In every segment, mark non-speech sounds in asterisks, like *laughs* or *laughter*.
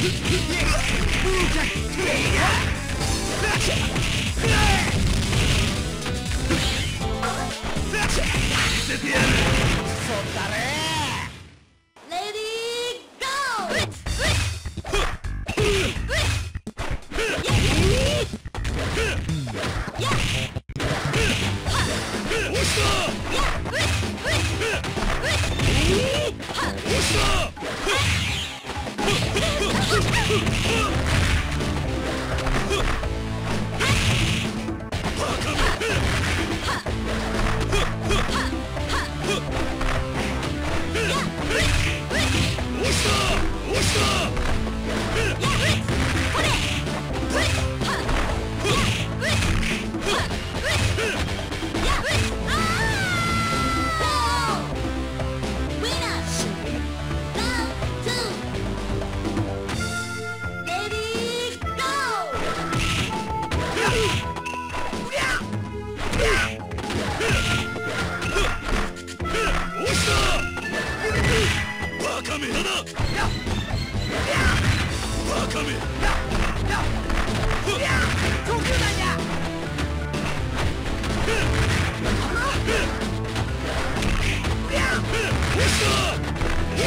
そっだれ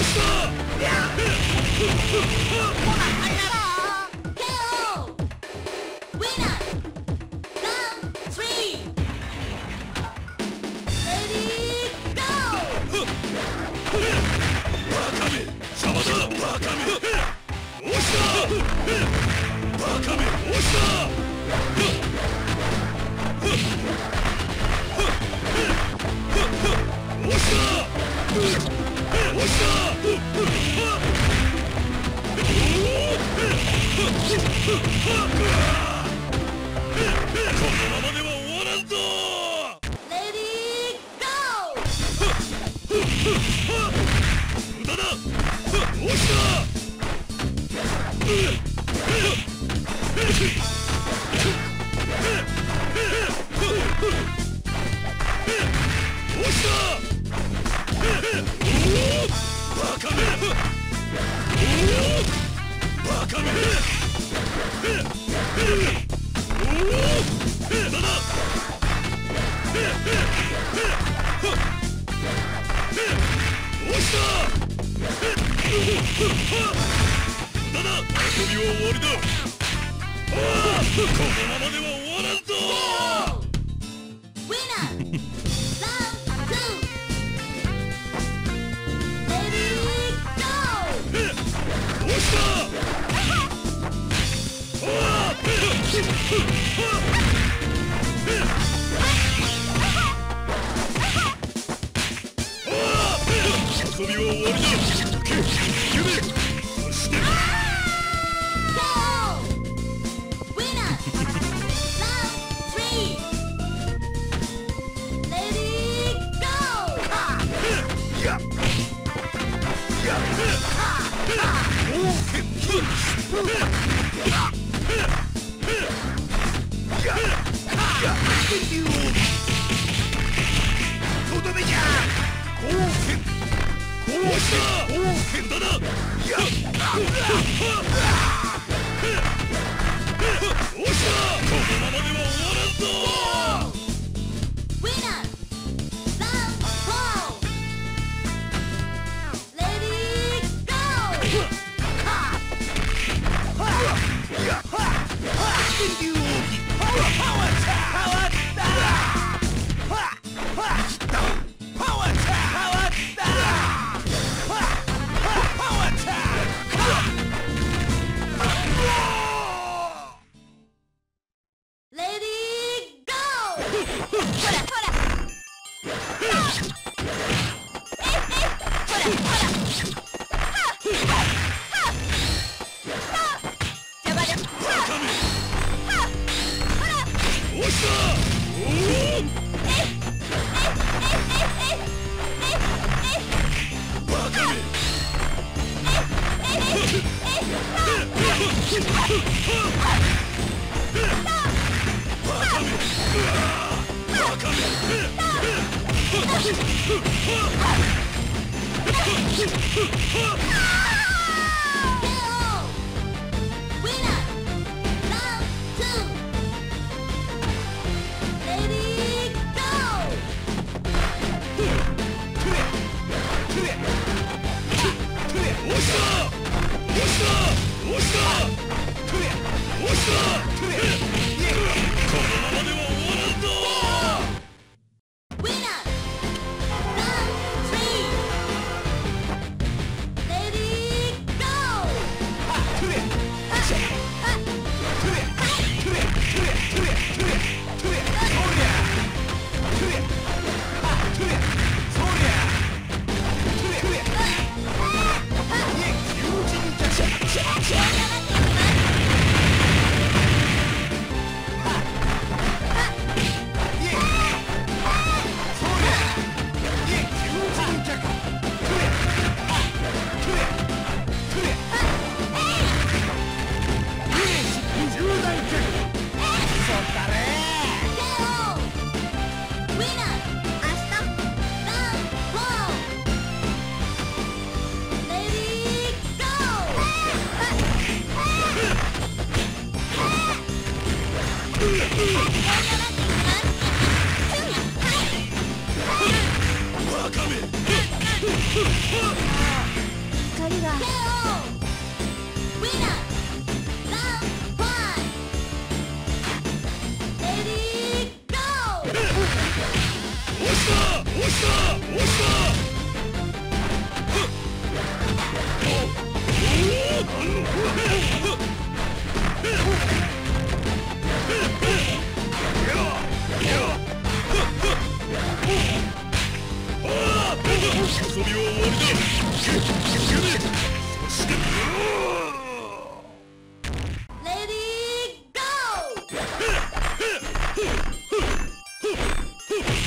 した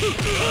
バ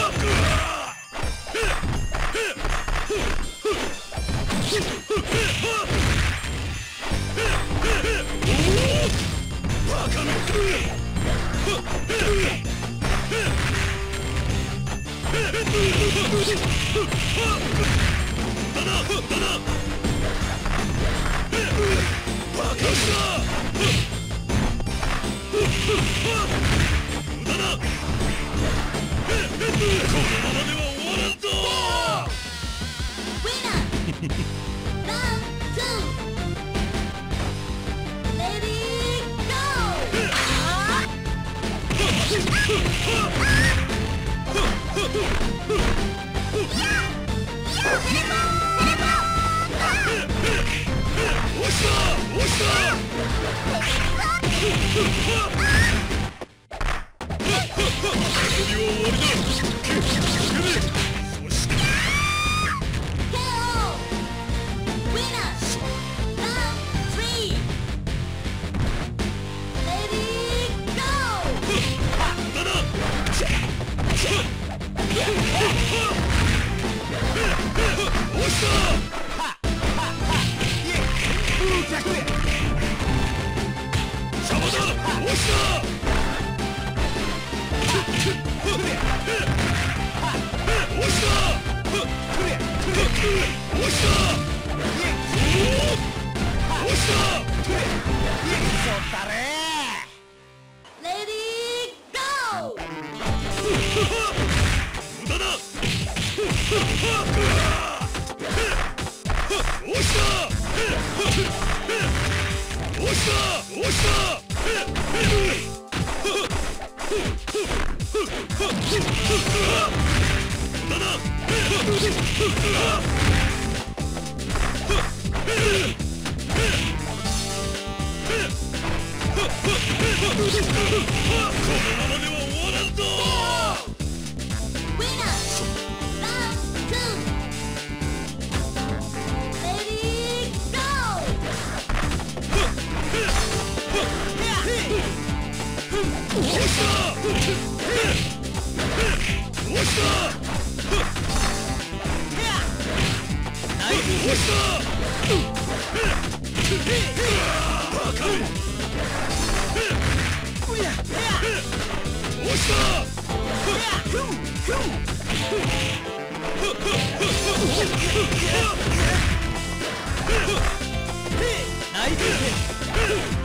ったれナイス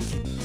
こ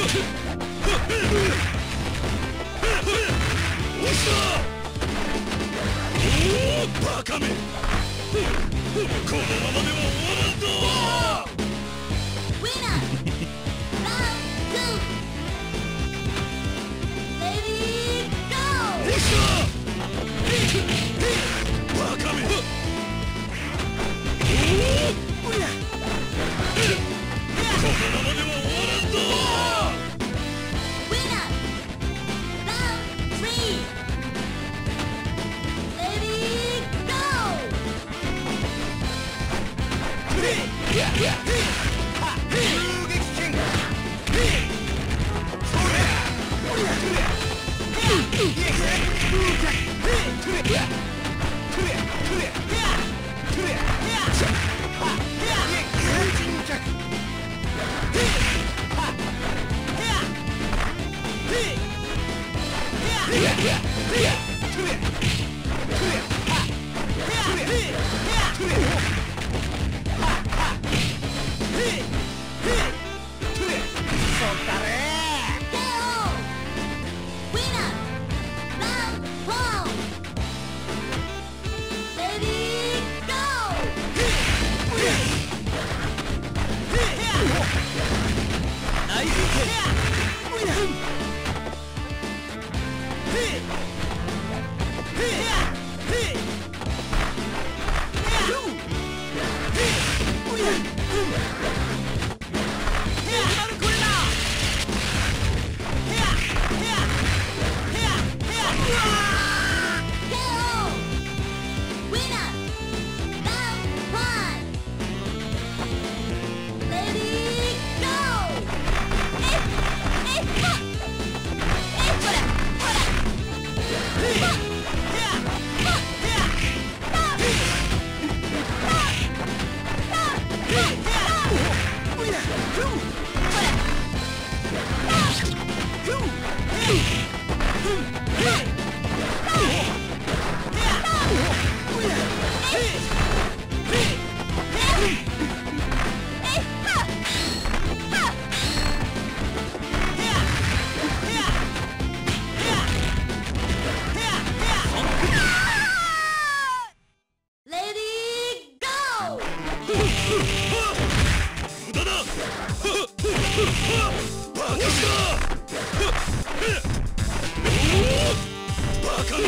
バカめこのままでは終わらんぞ Winner! Round two! Ready, go! よっしゃバカめこのままでは終わらんぞ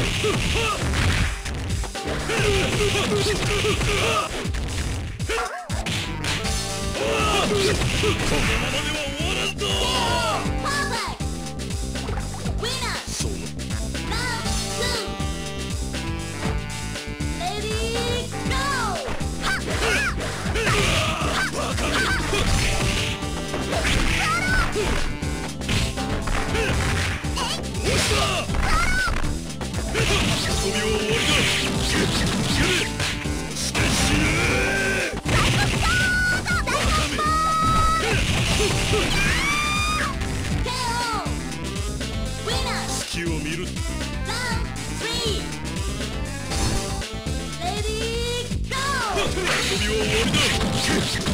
隙をりだそ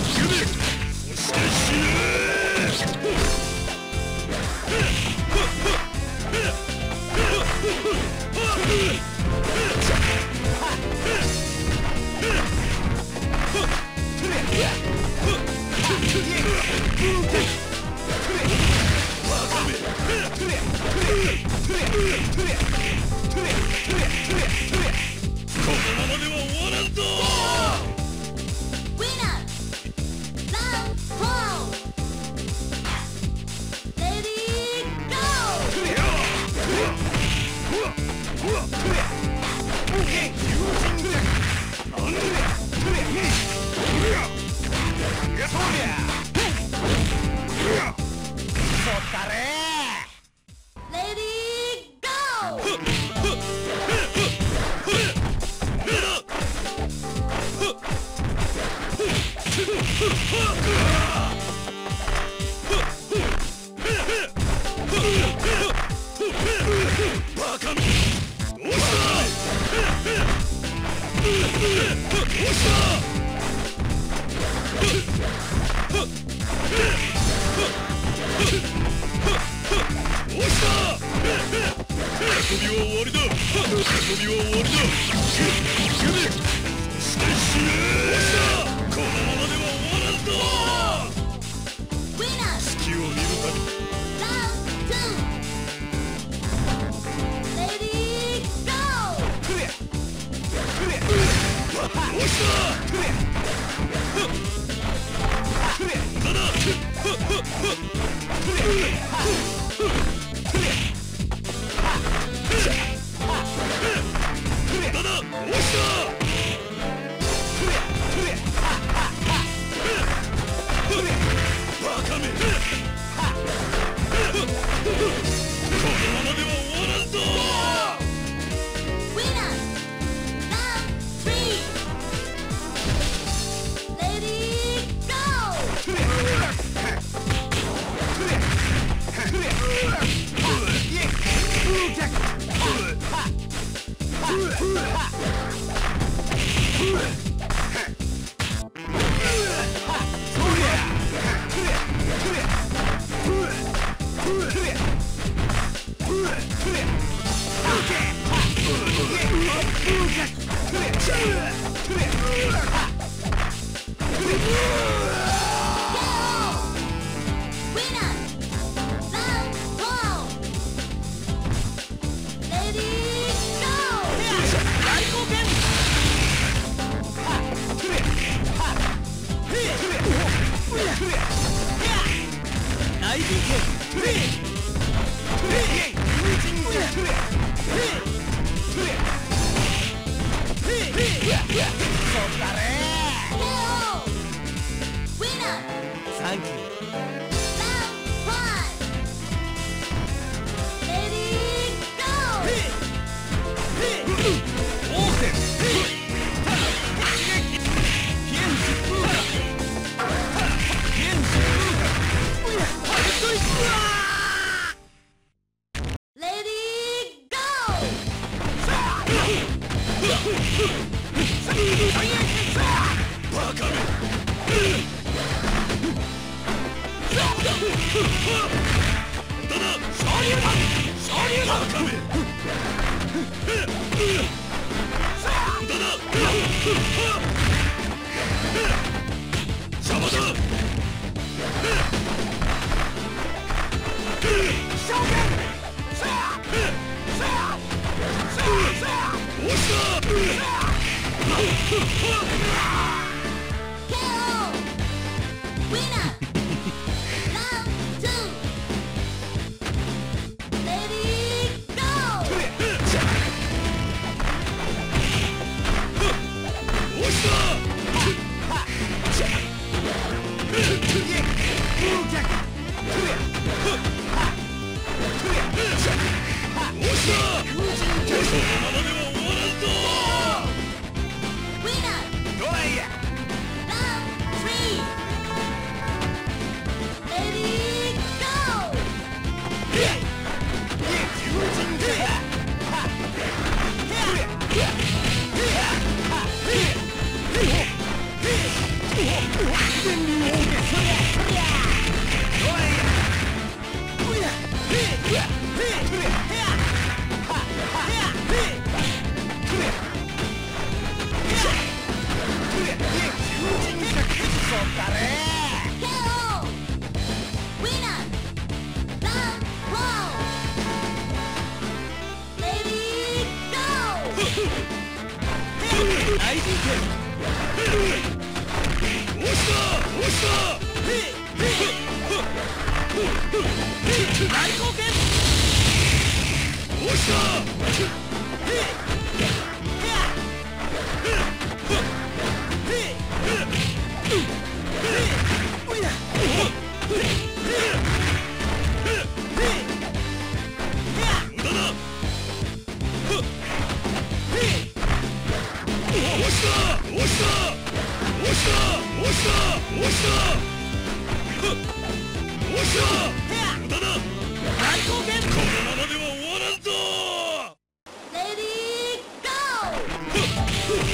Ooh!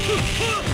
Huh! *laughs*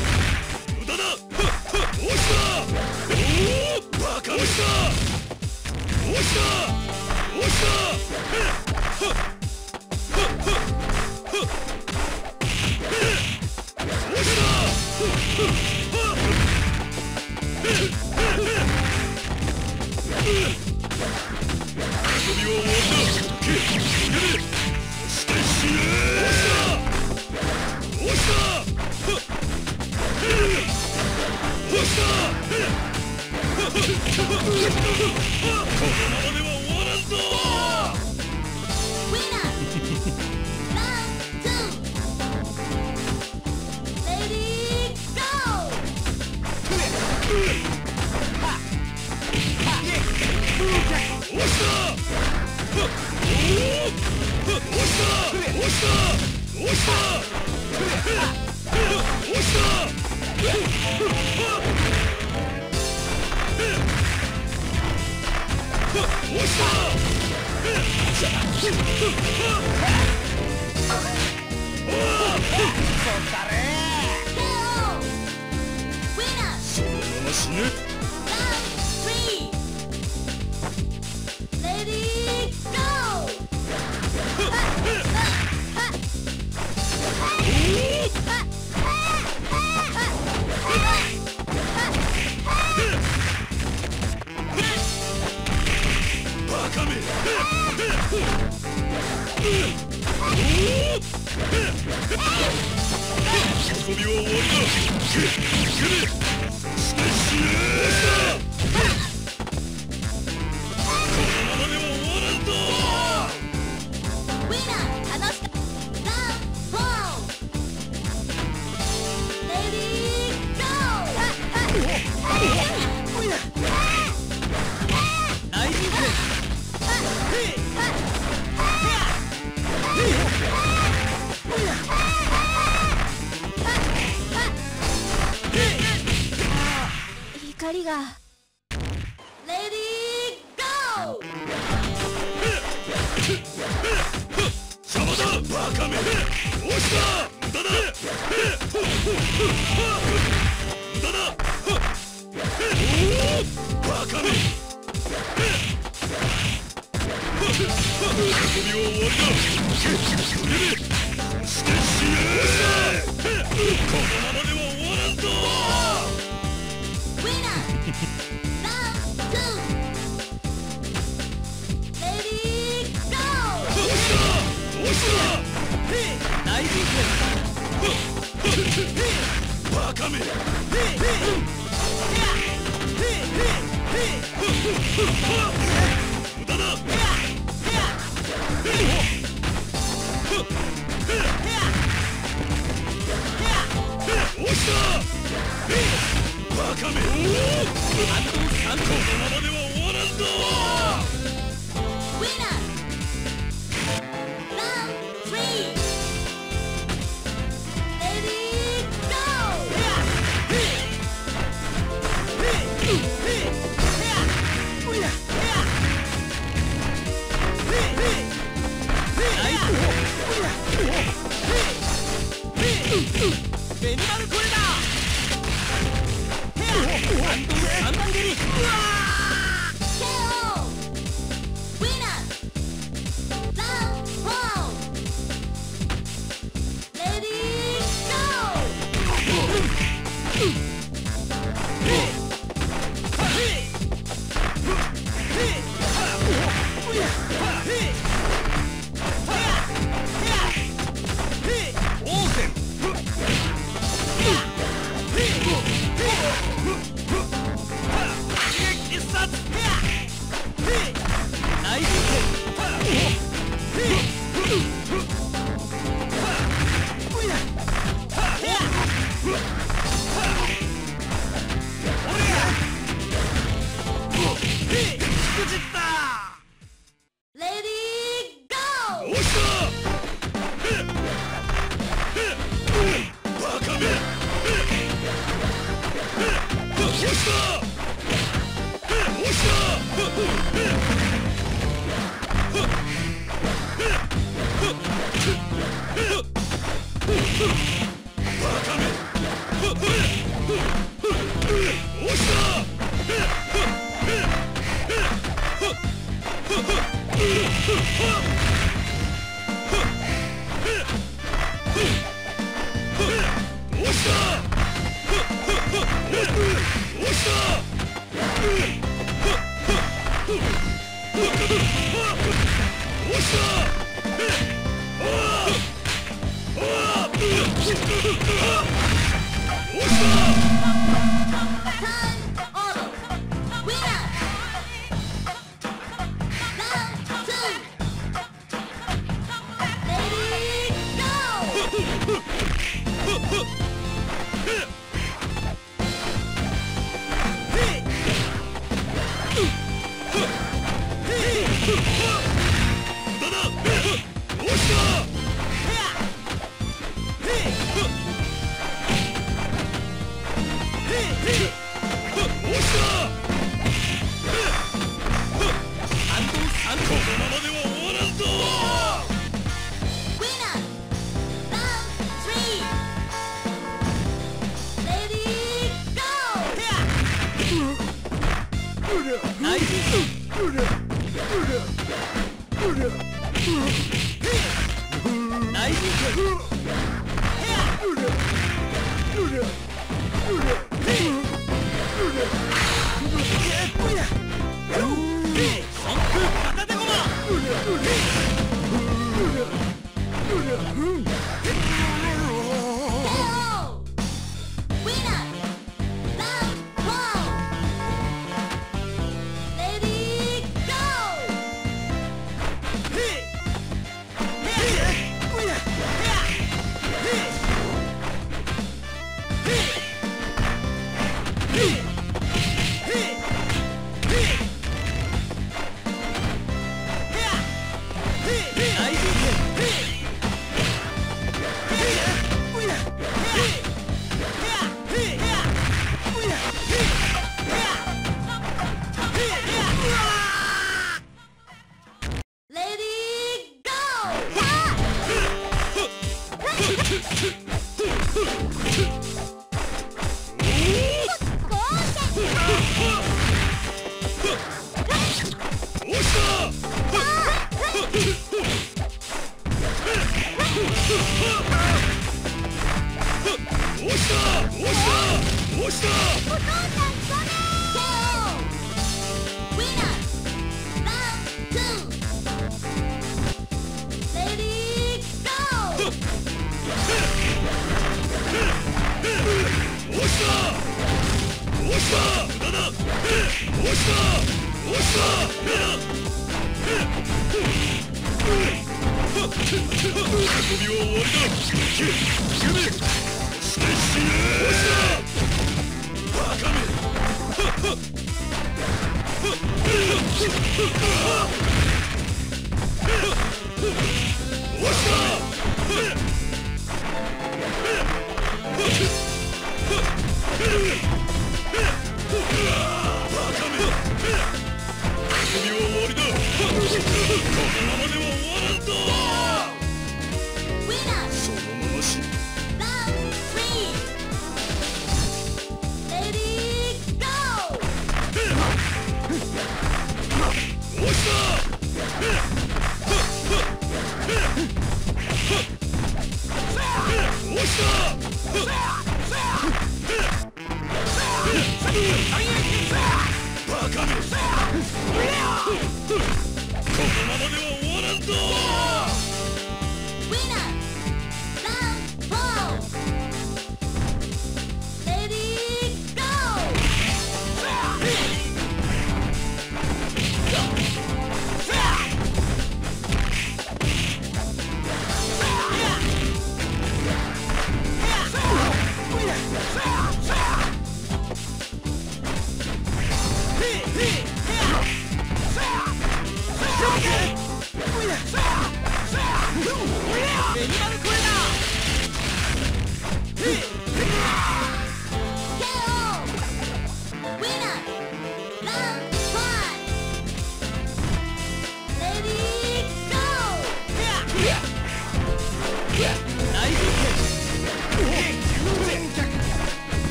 バカめ。のままでは終わらベニマルコレだ。ヘアン3段蹴りうわ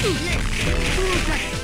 押した